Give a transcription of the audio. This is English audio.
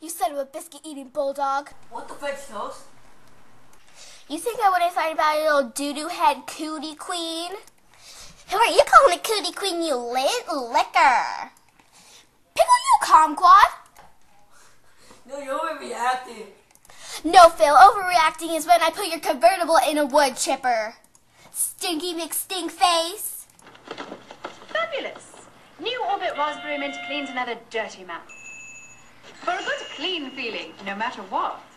You son of a biscuit-eating bulldog. What the French toast? You think I wouldn't find about your little doo-doo head cootie queen? Who are you calling a cootie queen, you lint licker? Pickle you, kumquat. No, you're overreacting. No, Phil, overreacting is when I put your convertible in a wood chipper. Stinky McStink face. Fabulous. New Orbit Raspberry Mint cleans another dirty mouth. For a good clean feeling, no matter what.